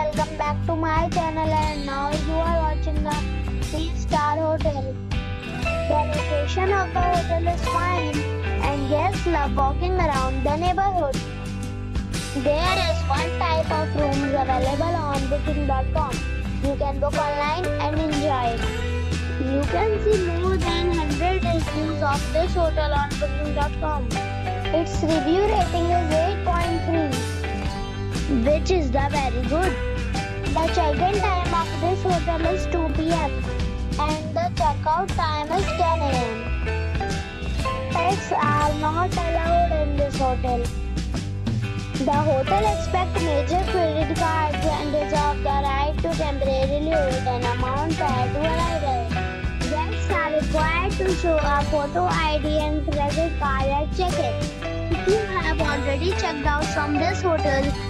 welcome back to my channel and now you are watching the 3 star hotel. The location of the hotel is fine and guests love walking around the neighborhood. There is one type of rooms available on booking.com. You can book online and enjoy it. You can see more than 100 reviews of this hotel on booking.com. Its review rating is 8.3 which is the very good. The check-in time of this hotel is 2 p.m. and the checkout time is 10 a.m. Pets are not allowed in this hotel. The hotel expects major credit cards and reserve the right to temporarily hold an amount prior to arrival. Guests are required to show a photo ID and credit card at check-in. If you have already checked out from this hotel,